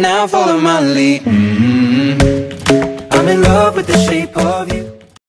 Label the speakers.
Speaker 1: now, follow my lead mm -hmm. I'm in love with the shape of you